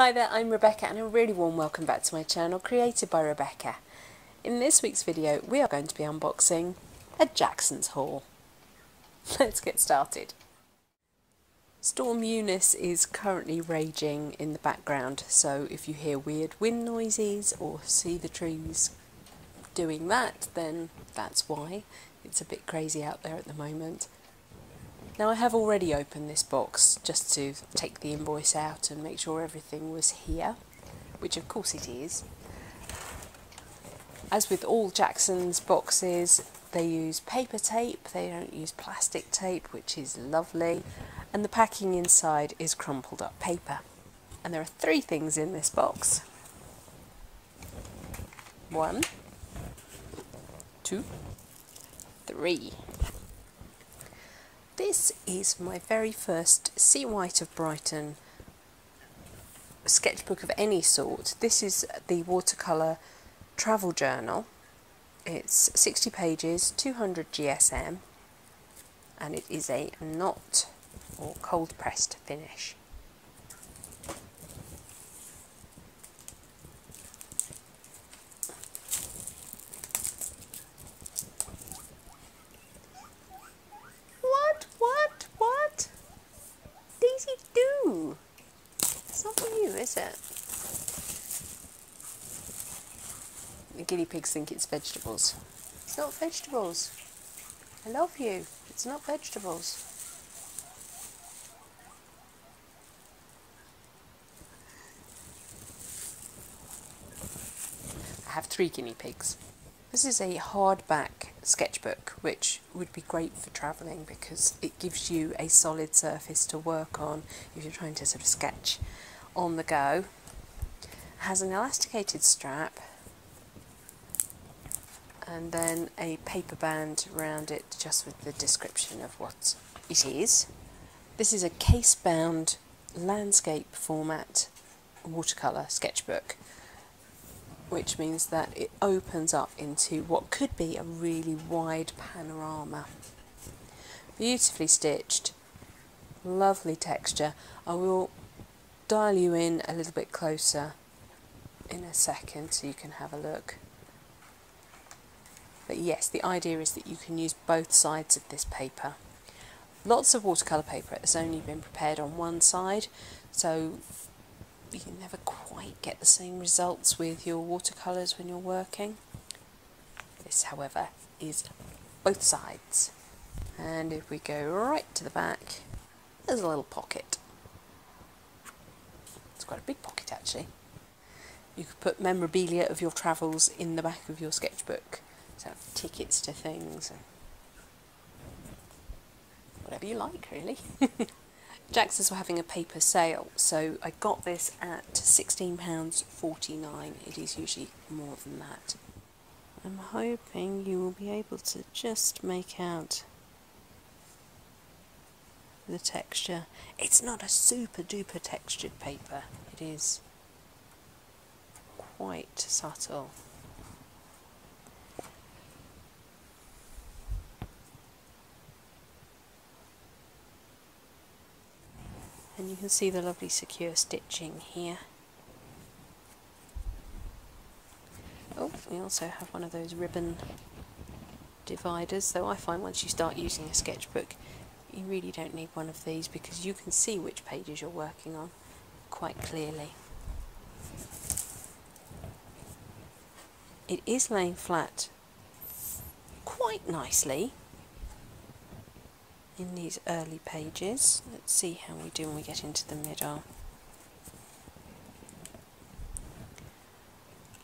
Hi there, I'm Rebecca and a really warm welcome back to my channel created by Rebecca. In this week's video we are going to be unboxing a Jackson's haul. Let's get started. Storm Eunice is currently raging in the background so if you hear weird wind noises or see the trees doing that then that's why. It's a bit crazy out there at the moment. Now I have already opened this box just to take the invoice out and make sure everything was here, which of course it is. As with all Jackson's boxes, they use paper tape, they don't use plastic tape, which is lovely, and the packing inside is crumpled up paper. And there are three things in this box. One, two, three. This is my very first Seawhite of Brighton sketchbook of any sort. This is the watercolour travel journal. It's 60 pages, 200 GSM, and it is a NOT or cold pressed finish. is it? The guinea pigs think it's vegetables. It's not vegetables. I love you. It's not vegetables. I have three guinea pigs. This is a hardback sketchbook which would be great for travelling because it gives you a solid surface to work on if you're trying to sort of sketch on the go. Has an elasticated strap and then a paper band around it just with the description of what it is. This is a case bound landscape format watercolour sketchbook which means that it opens up into what could be a really wide panorama. Beautifully stitched, lovely texture. I will dial you in a little bit closer in a second so you can have a look. But yes, the idea is that you can use both sides of this paper. Lots of watercolour paper has only been prepared on one side, so you can never quite get the same results with your watercolours when you're working. This, however, is both sides. And if we go right to the back, there's a little pocket It's quite a big pocket actually. You could put memorabilia of your travels in the back of your sketchbook, so tickets to things, whatever you like really. Jackson's were having a paper sale, so I got this at £16.49. It is usually more than that. I'm hoping you will be able to just make out the texture. It's not a super duper textured paper, it is quite subtle. You can see the lovely secure stitching here. Oh, we also have one of those ribbon dividers, though I find once you start using a sketchbook you really don't need one of these because you can see which pages you're working on quite clearly. It is laying flat quite nicely in these early pages. Let's see how we do when we get into the middle.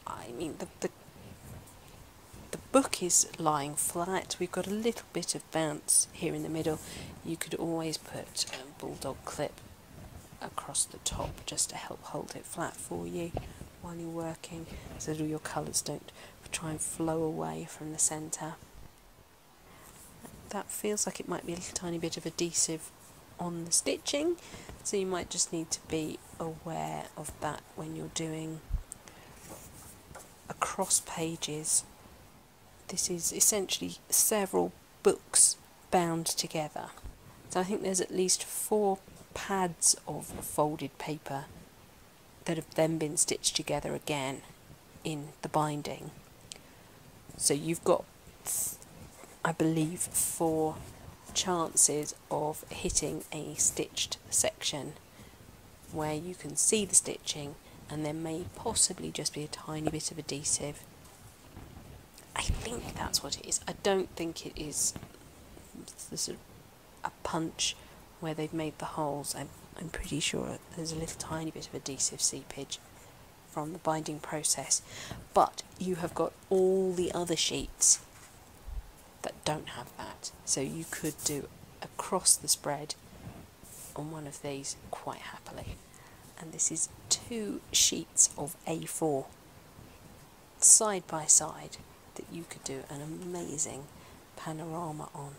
I mean, the, the book is lying flat. We've got a little bit of bounce here in the middle. You could always put a bulldog clip across the top just to help hold it flat for you while you're working so that all your colours don't try and flow away from the centre. That feels like it might be a little tiny bit of adhesive on the stitching so you might just need to be aware of that when you're doing across pages this is essentially several books bound together. So I think there's at least four pads of folded paper that have then been stitched together again in the binding. So you've got, I believe, four chances of hitting a stitched section where you can see the stitching and there may possibly just be a tiny bit of adhesive. I think that's what it is. I don't think it is sort of a punch where they've made the holes. I'm, I'm pretty sure there's a little tiny bit of adhesive seepage from the binding process. But you have got all the other sheets that don't have that. So you could do across the spread on one of these quite happily. And this is two sheets of A4 side by side that you could do an amazing panorama on.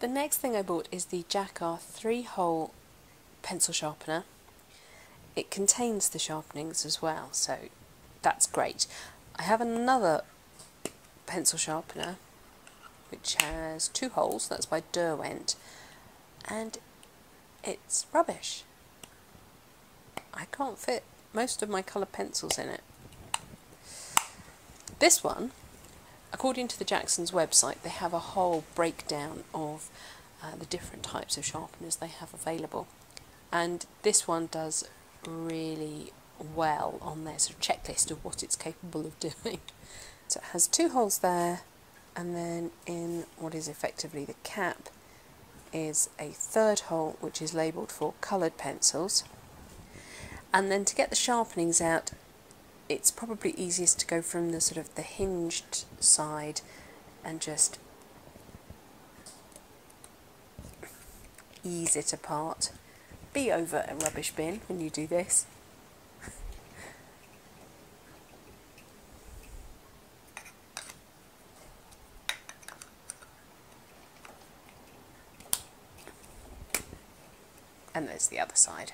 The next thing I bought is the Jakar three hole pencil sharpener. It contains the sharpenings as well, so that's great. I have another pencil sharpener which has two holes, that's by Derwent, and it's rubbish. I can't fit most of my coloured pencils in it. This one, according to the Jackson's website, they have a whole breakdown of uh, the different types of sharpeners they have available. And this one does really well on their sort of checklist of what it's capable of doing. So it has two holes there, and then in what is effectively the cap is a third hole which is labelled for coloured pencils and then to get the sharpenings out it's probably easiest to go from the sort of the hinged side and just ease it apart. Be over a rubbish bin when you do this. and there's the other side.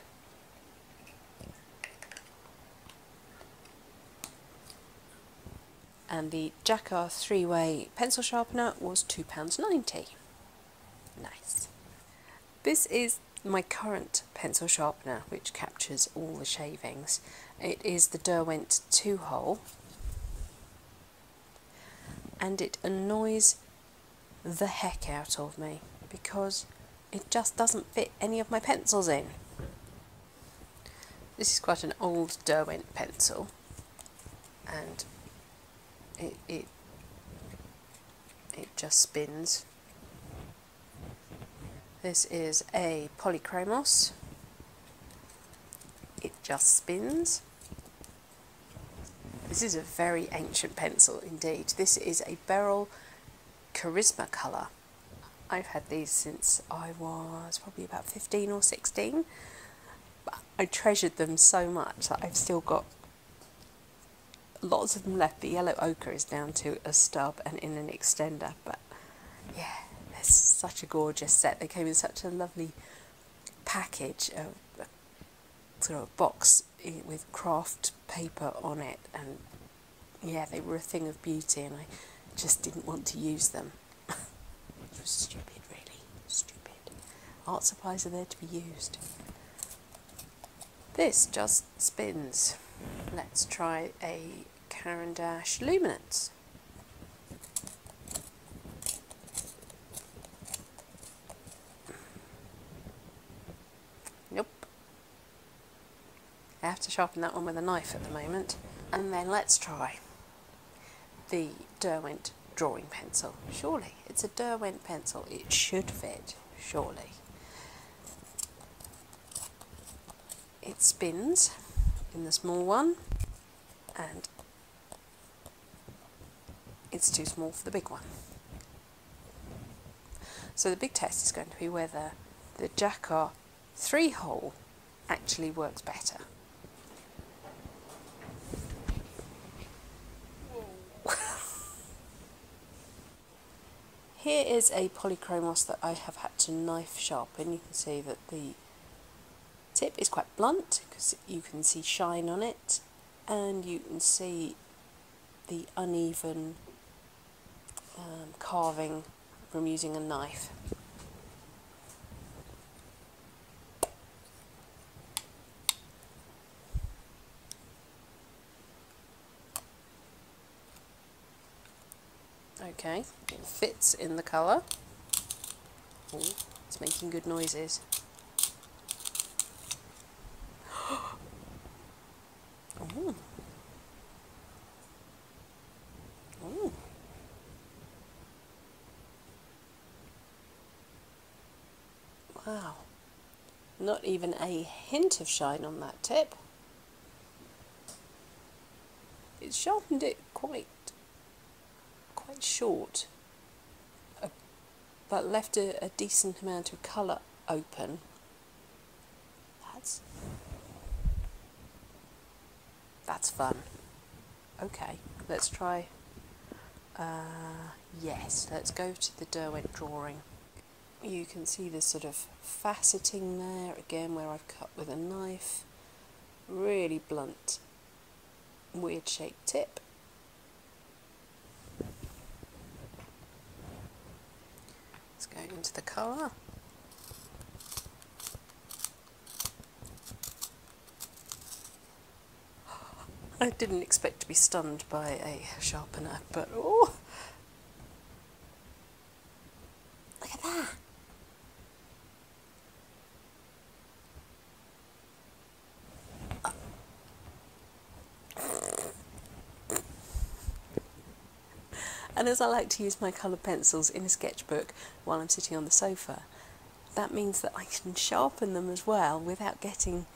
And the Jakar three-way pencil sharpener was £2.90. Nice. This is my current pencil sharpener which captures all the shavings. It is the Derwent two-hole and it annoys the heck out of me because it just doesn't fit any of my pencils in. This is quite an old Derwent pencil and it, it, it just spins. This is a Polychromos. It just spins. This is a very ancient pencil indeed. This is a Berol Karisma colour I've had these since I was probably about 15 or 16. I treasured them so much that I've still got lots of them left. The yellow ochre is down to a stub and in an extender, but yeah, it's such a gorgeous set. They came in such a lovely package, a sort of a box with craft paper on it, and yeah, they were a thing of beauty, and I just didn't want to use them was stupid, really. Stupid. Art supplies are there to be used. This just spins. Let's try a Caran d'Ache Luminance. Nope. I have to sharpen that one with a knife at the moment. And then let's try the Derwent drawing pencil. Surely, it's a Derwent pencil. It should fit, surely. It spins in the small one and it's too small for the big one. So the big test is going to be whether the Jakar three hole actually works better. Here is a polychromos that I have had to knife sharpen. You can see that the tip is quite blunt because you can see shine on it and you can see the uneven um, carving from using a knife. Okay, it fits in the colour. Oh, it's making good noises. Wow. Not even a hint of shine on that tip. It's sharpened it quite short but left a, a decent amount of colour open. That's that's fun. Okay, let's try. Uh, yes, let's go to the Derwent drawing. You can see this sort of faceting there again where I've cut with a knife. Really blunt, weird shaped tip. Let's I didn't expect to be stunned by a sharpener, but oh! Look at that! And as I like to use my coloured pencils in a sketchbook while I'm sitting on the sofa, that means that I can sharpen them as well without getting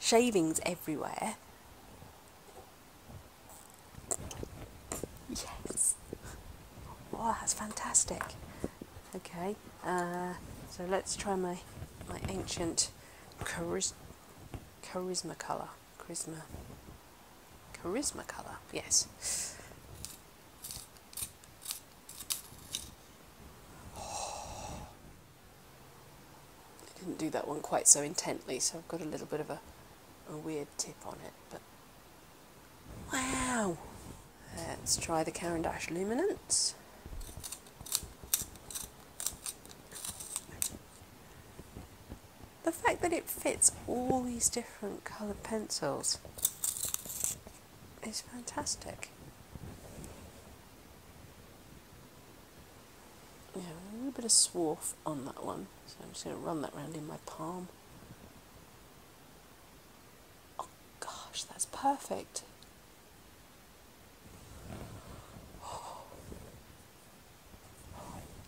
shavings everywhere Yes. Oh, that's fantastic. Okay, uh, so let's try my my ancient charis- karisma colour. Karisma. Karisma colour. Yes. Do that one quite so intently, so I've got a little bit of a, a weird tip on it, but wow. Let's try the Caran d'Ache Luminance. The fact that it fits all these different coloured pencils is fantastic. Yeah, a little bit of swarf on that one, so I'm just going to run that round in my palm. Oh gosh, that's perfect.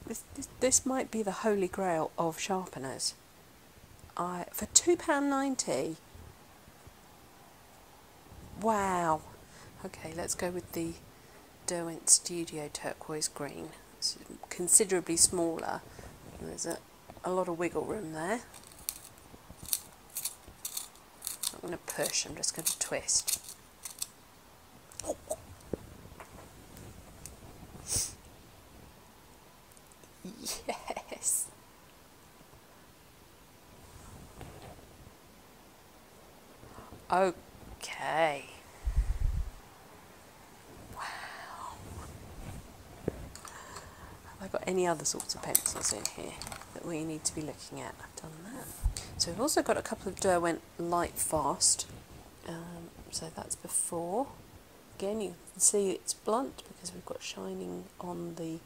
This, this, this might be the holy grail of sharpeners. I for two pound ninety. Wow. Okay, let's go with the Derwent Studio Turquoise Green. It's considerably smaller. There's a, a lot of wiggle room there. I'm going to push, I'm just going to twist. Yes. Okay. Wow. Have I got any other sorts of pencils in here that we need to be looking at? I've done that. So we've also got a couple of Derwent Lightfast. Um, so that's before. Again, you can see it's blunt because we've got shining on the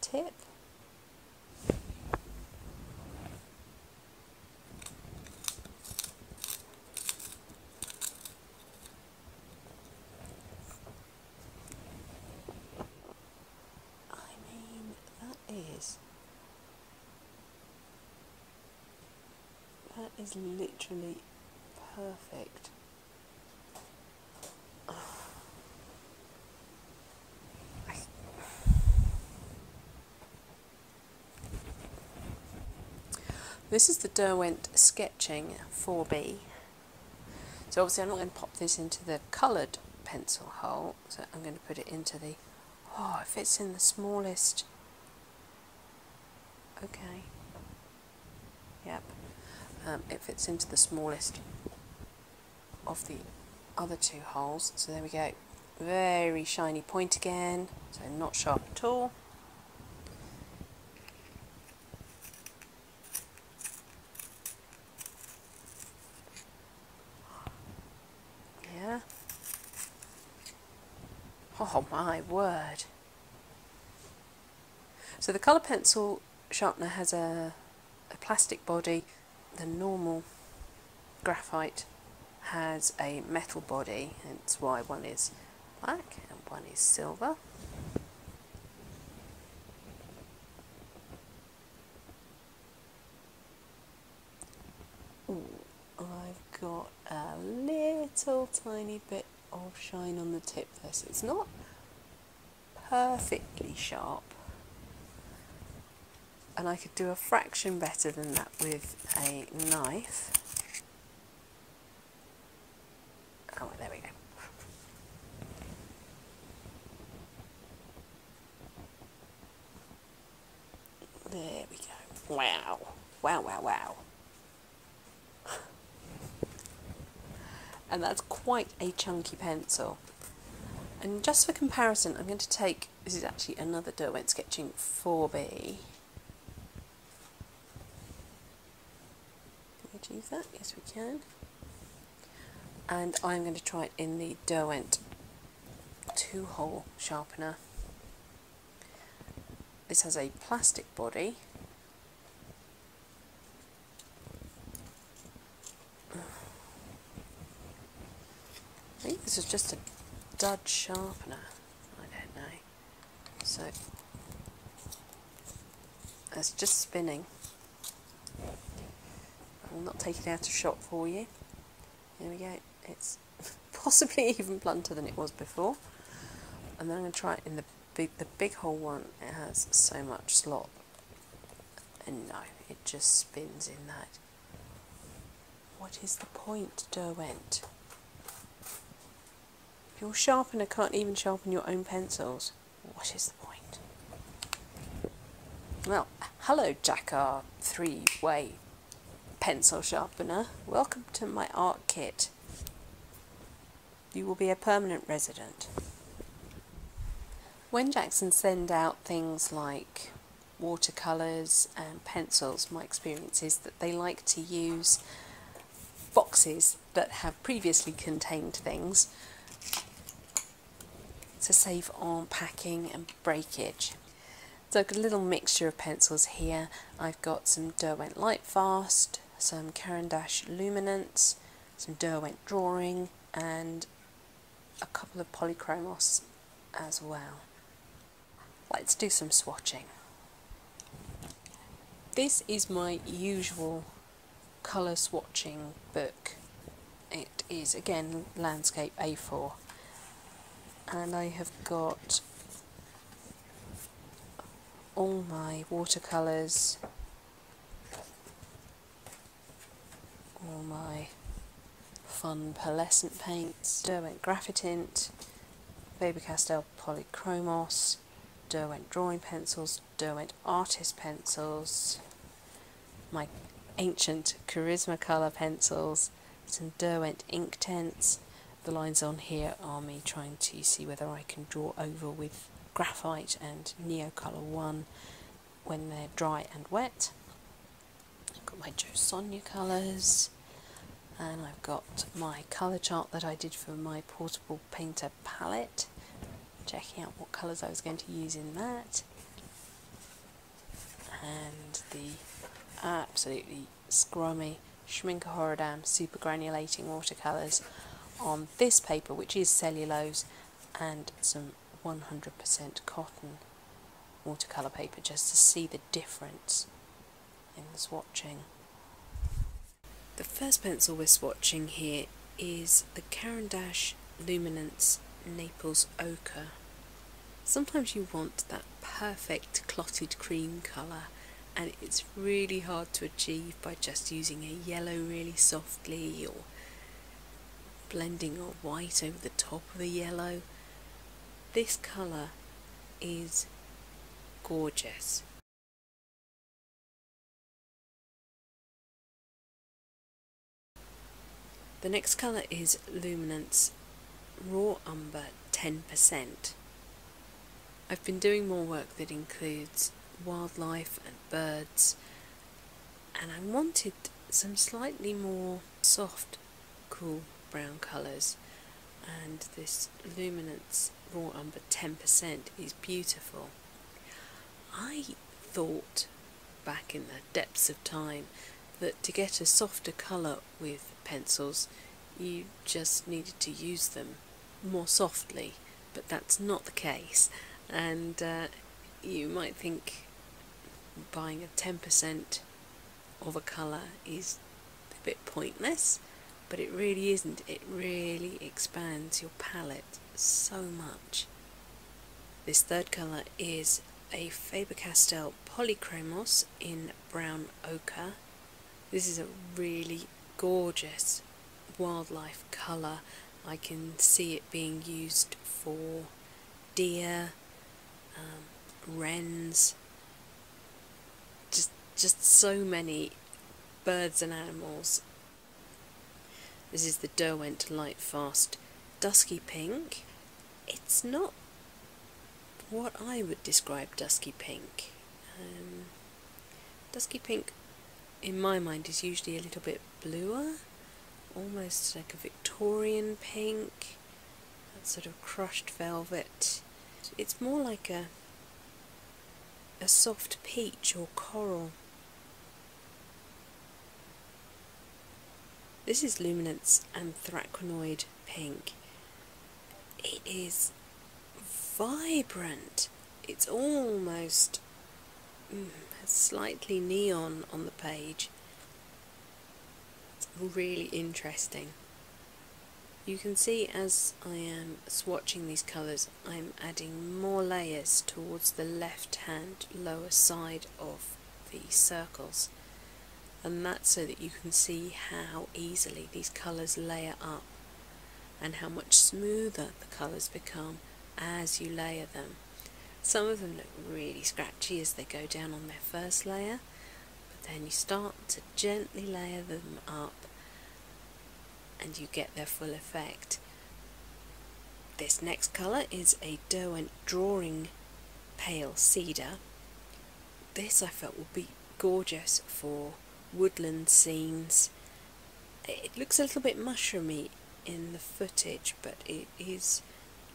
tip. That is literally perfect. This is the Derwent Sketching 4B. So obviously I'm not going to pop this into the coloured pencil hole, so I'm going to put it into the, oh it fits in the smallest, okay, yep, um, it fits into the smallest of the other two holes. So there we go. Very shiny point again, so not sharp at all. Yeah. Oh my word. So the colour pencil sharpener has a, a plastic body, the normal graphite has a metal body, hence why one is black and one is silver. Ooh, I've got a little tiny bit of shine on the tip there, so it's not perfectly sharp. And I could do a fraction better than that with a knife. Oh, there we go. There we go. Wow. Wow, wow, wow. and that's quite a chunky pencil. And just for comparison, I'm going to take, this is actually another Derwent Sketching 4B. That? Yes we can. And I'm going to try it in the Derwent two-hole sharpener. This has a plastic body I think this is just a dud sharpener. I don't know. So it's just spinning. I will not take it out of shot for you. Here we go. It's possibly even blunter than it was before. And then I'm going to try it in the big, the big hole one. It has so much slot. And no, it just spins in that. What is the point, Derwent? Your sharpener can't even sharpen your own pencils. What is the point? Well, hello Jakar three-way pencil sharpener. Welcome to my art kit. You will be a permanent resident. When Jackson send out things like watercolours and pencils, my experience is that they like to use boxes that have previously contained things to save on packing and breakage. So I've got a little mixture of pencils here. I've got some Derwent Lightfast, some Caran d'Ache Luminance, some Derwent Drawing and a couple of Polychromos as well. Let's do some swatching. This is my usual colour swatching book. It is again landscape A4 and I have got all my watercolours, all my fun pearlescent paints, Derwent Graphitint, Faber-Castell Polychromos, Derwent drawing pencils, Derwent artist pencils, my ancient Karisma colour pencils, some Derwent Inktense, the lines on here are me trying to see whether I can draw over with graphite and Neocolor 1 when they're dry and wet. I've got my Jo Sonja colours and I've got my colour chart that I did for my portable painter palette checking out what colours I was going to use in that and the absolutely scrummy Schmincke Horadam super granulating watercolours on this paper which is cellulose and some 100% cotton watercolour paper just to see the difference in the swatching. The first pencil we're swatching here is the Caran Luminance Naples Ochre. Sometimes you want that perfect clotted cream colour and it's really hard to achieve by just using a yellow really softly or blending a white over the top of a yellow. This colour is gorgeous. The next colour is Luminance Raw Umber 10%. I've been doing more work that includes wildlife and birds and I wanted some slightly more soft, cool brown colours and this luminance raw umber 10% is beautiful. I thought back in the depths of time that to get a softer colour with pencils you just needed to use them more softly, but that's not the case. And uh, you might think buying a 10% of a colour is a bit pointless, but it really isn't. It really expands your palette so much. This third colour is a Faber-Castell Polychromos in brown ochre. This is a really gorgeous wildlife colour. I can see it being used for deer, um, wrens, just just so many birds and animals. This is the Derwent Lightfast Dusky Pink. It's not what I would describe dusky pink. Um, dusky pink, in my mind, is usually a little bit bluer, almost like a Victorian pink, that sort of crushed velvet. It's more like a a soft peach or coral. This is Luminance Anthraquinoid Pink. It is vibrant. It's almost mm, slightly neon on the page. It's really interesting. You can see as I am swatching these colours I'm adding more layers towards the left hand lower side of the circles and that's so that you can see how easily these colours layer up and how much smoother the colours become as you layer them. Some of them look really scratchy as they go down on their first layer, but then you start to gently layer them up and you get their full effect. This next colour is a Derwent Drawing Pale Cedar. This I felt would be gorgeous for woodland scenes. It looks a little bit mushroomy in the footage, but it is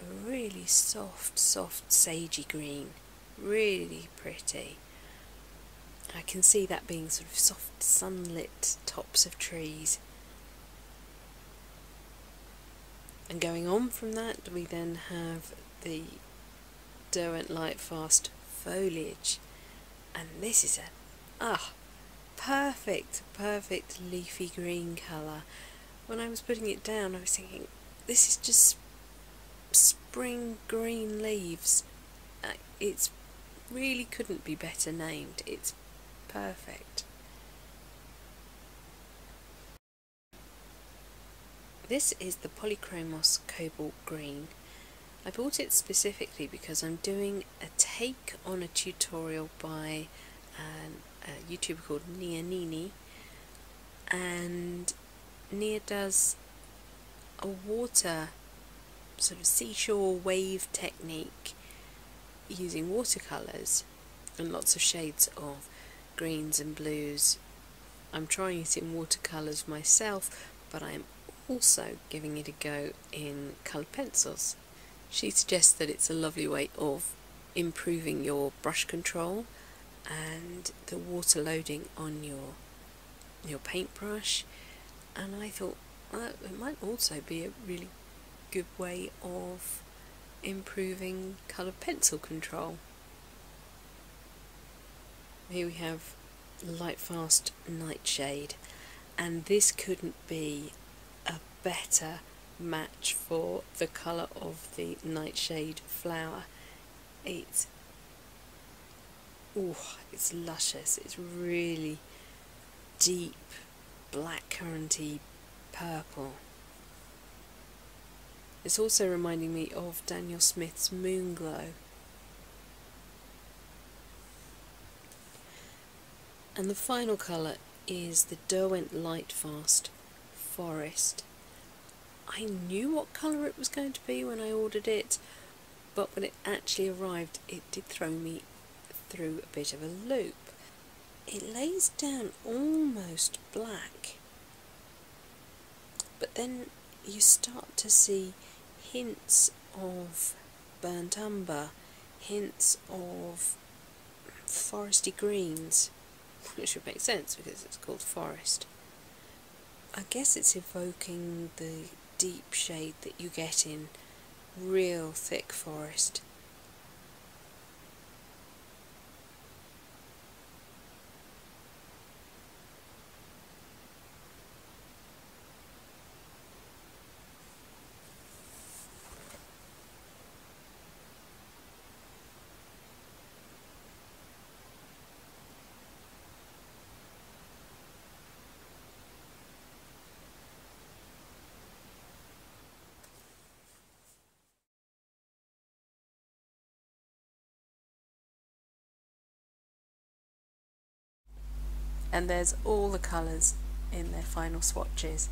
a really soft, soft sagey green. Really pretty. I can see that being sort of soft sunlit tops of trees. And going on from that, we then have the Derwent Lightfast foliage. And this is a, ah, perfect, perfect leafy green colour. When I was putting it down, I was thinking, this is just spring green leaves. Uh, it's really couldn't be better named. It's perfect. This is the Polychromos Cobalt Green. I bought it specifically because I'm doing a take on a tutorial by an, a YouTuber called Nia Nini and Nia does a water sort of seashore wave technique using watercolours and lots of shades of greens and blues. I'm trying it in watercolours myself, but I'm also giving it a go in coloured pencils. She suggests that it's a lovely way of improving your brush control and the water loading on your your paintbrush and I thought well, it might also be a really good way of improving colour pencil control. Here we have Lightfast Nightshade and this couldn't be a better match for the colour of the nightshade flower. It's oh, it's luscious. It's really deep black curranty purple. It's also reminding me of Daniel Smith's Moonglow. And the final colour is the Derwent Lightfast Forest. I knew what colour it was going to be when I ordered it, but when it actually arrived it did throw me through a bit of a loop. It lays down almost black, but then you start to see hints of burnt umber, hints of foresty greens, which would make sense because it's called forest. I guess it's evoking the deep shade that you get in real thick forest. And there's all the colours in their final swatches.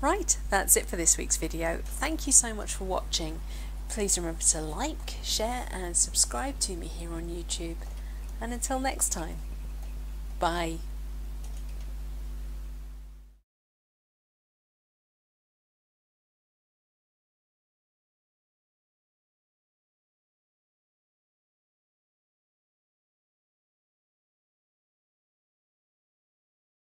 Right, that's it for this week's video. Thank you so much for watching. Please remember to like, share and subscribe to me here on YouTube. And until next time, bye.